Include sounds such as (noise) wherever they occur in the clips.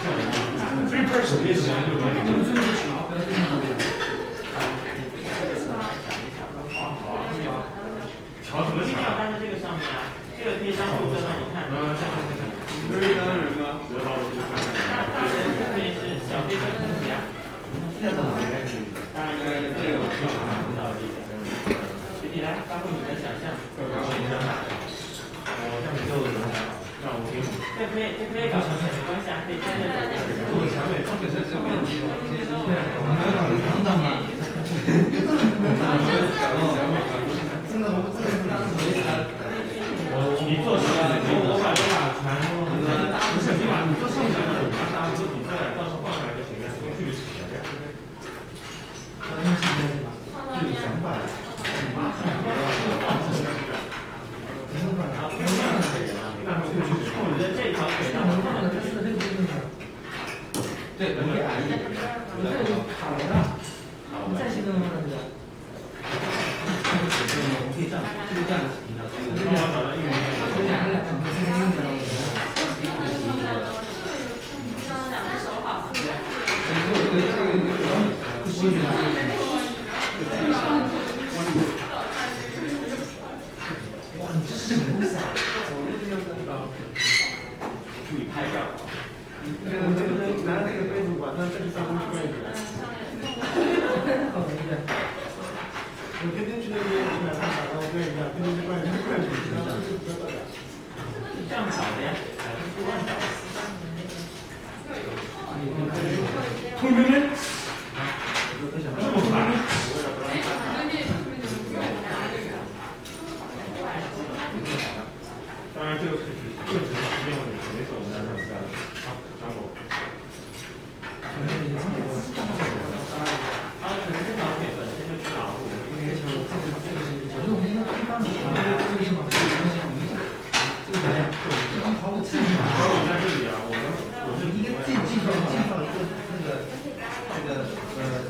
这是什么意思啊就是说这个这个是调和的地方调什么一定要站在这个上面啊这个可以我们在上面看可以让人吗这个可是小飞车同学那个老师好很好的意思你来发挥你的想象然后你想打我这里就能打扰我停这可以这可以坐前面，矿泉。等等啊！你，不对？对对对对对对对对。不行。two minutes.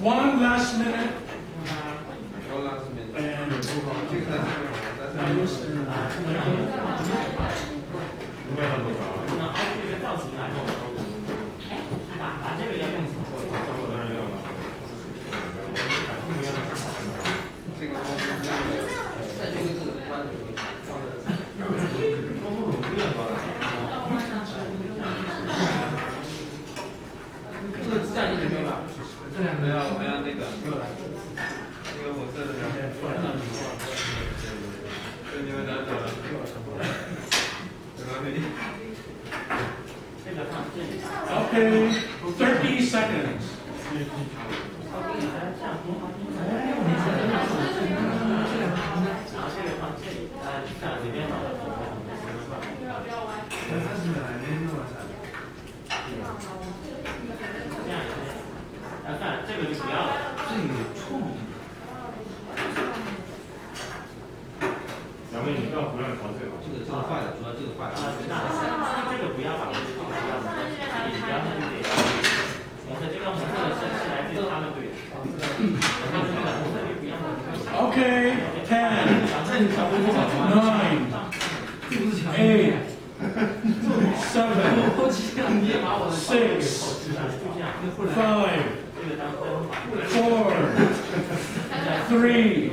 One last minute. Thank you. Uh, Okay, 10, 9, 8, 7, 6, 5, 4, 3,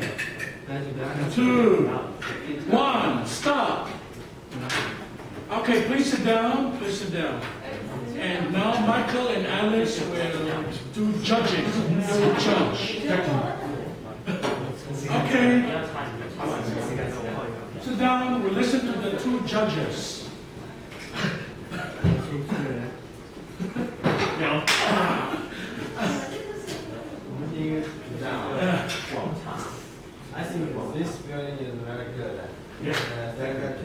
2, 1, stop. Okay, please sit down, please sit down. And now Michael and Alice will do judging. They will judge. Okay. Sit down. We'll listen to the two judges. I think this building is very good. Yeah. Uh, there are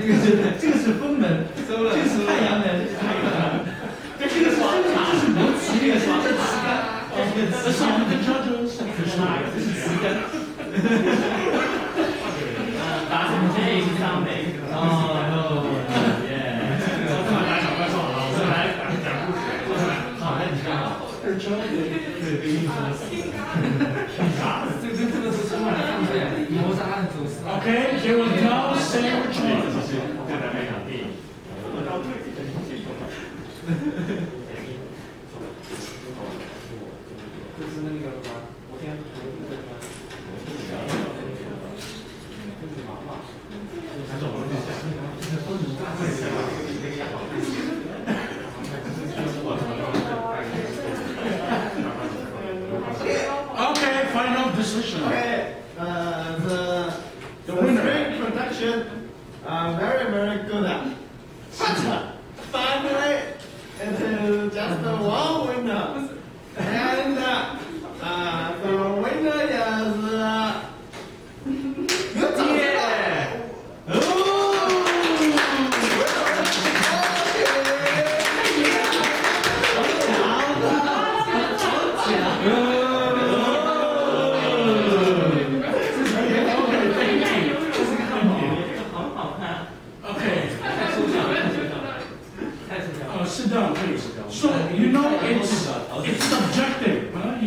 这个是这个是风门，这个是太阳门，这个是这个是这是摩奇，这个是这是磁杆，这是旗杆，这是这是这是这是旗杆。达成这一项美，哦，耶！这么大小怪兽了，我们来讲故事。好，那你看啊，是，对，被晕。啥？这这这个是充满了故事，以后走私。OK，结果。(laughs) 就是那个嘛，昨，想找我，干这个嘛，个也好。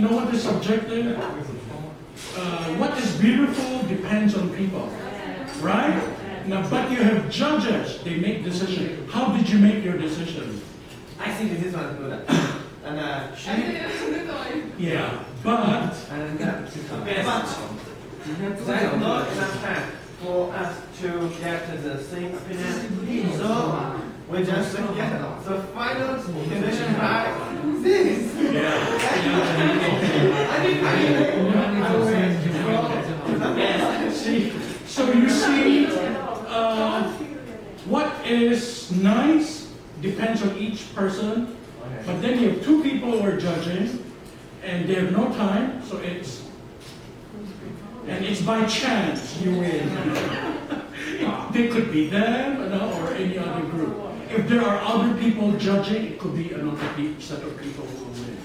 Know what is subjective? Uh, what is beautiful depends on people, right? Now, but you have judges, they make decision. How did you make your decision? I think this one is good. And uh, she. Yeah, but, And uh, but there's not enough for us to get the same opinion. So we just get the final decision by this. yeah. I think I will. So you see, uh, what is nice depends on each person. But then you have two people who are judging, and they have no time, so it's and it's by chance you win. (laughs) they could be them or any other group. If there are other people judging, it could be another set of people who will win.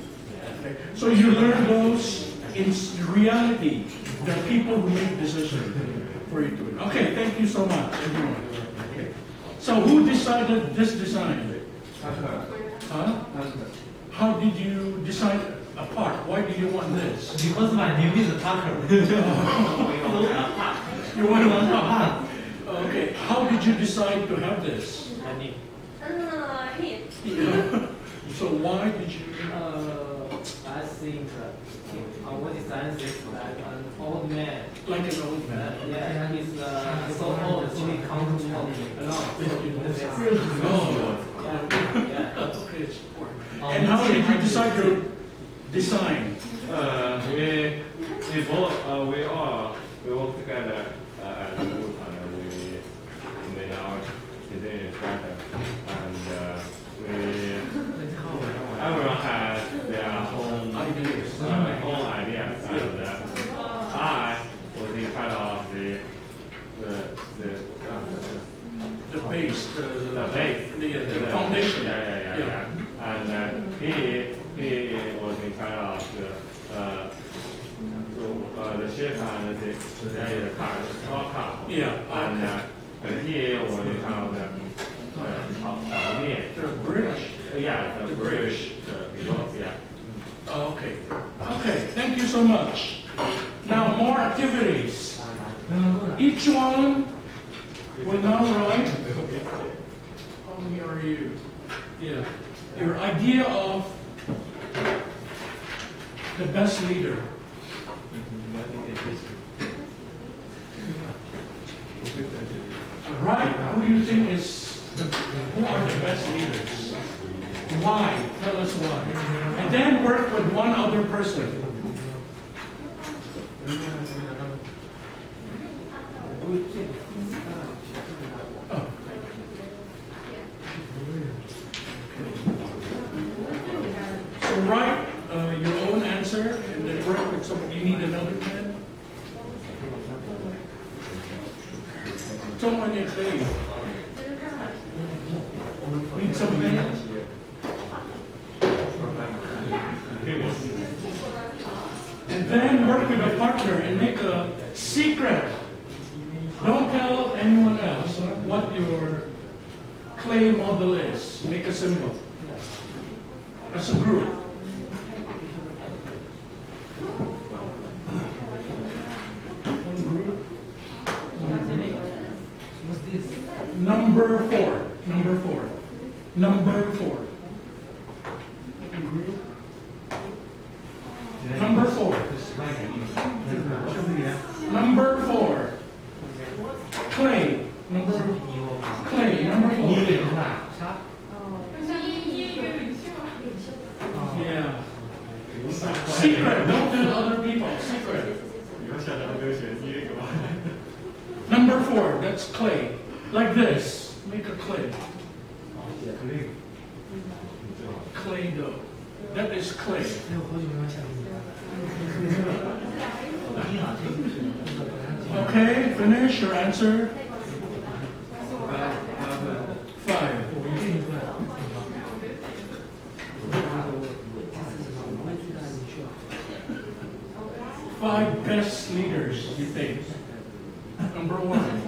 Okay? So you learn those in reality. The people who make decisions for you to win. Okay, thank you so much, everyone. Okay. So who decided this design? Huh? How did you decide a part? Why do you want this? Because my name is Tucker. (laughs) You want one part? (laughs) Okay, how did you decide to have this? 嗯，嘿，So why did you? Uh, I think uh, our design is like an old man. Like an old Uh, man. yeah, he's uh, so old, so he can't walk. really? Oh, okay. And how did you decide to design? Uh, we we both uh, we all we work together uh, as a group and we made our design you and uh, he, he was in charge of uh, to, uh, the ship and the, the car, the small car. Yeah. And uh, he was in charge of the, uh, the bridge. Yeah, the bridge, the below, yeah. Okay. Okay, thank you so much. Now more activities. Each one will now write. How many are you? Yeah. Your idea of the best leader. Right? Who do you think is the, who are the best leaders? Why? Tell us why. And then work with one other person. Oh. So write uh, your own answer and work. You need another pen? Someone in favor. Need some pen? And then work with a partner and make a secret. Don't tell anyone else what your clay model is. Make a symbol. As a group. One group. What's this? Number four. Number four. Number four. Number four. Number four. Clay. Number Clay. Number four. Yeah. Secret. Don't tell other people. Secret. Number four. That's clay. Like this. Make a clay clay. Clay dough. That is clay. okay, finish your answer. Five. Five best leaders, you think? Number one.